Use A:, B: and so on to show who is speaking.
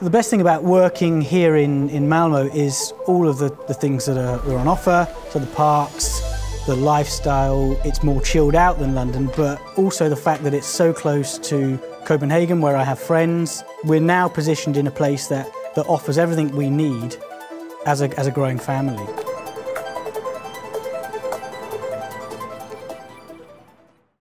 A: The best thing about working here in, in Malmo is all of the, the things that are, are on offer. So the parks, the lifestyle, it's more chilled out than London, but also the fact that it's so close to Copenhagen where I have friends. We're now positioned in a place that, that offers everything we need as a, as a growing family.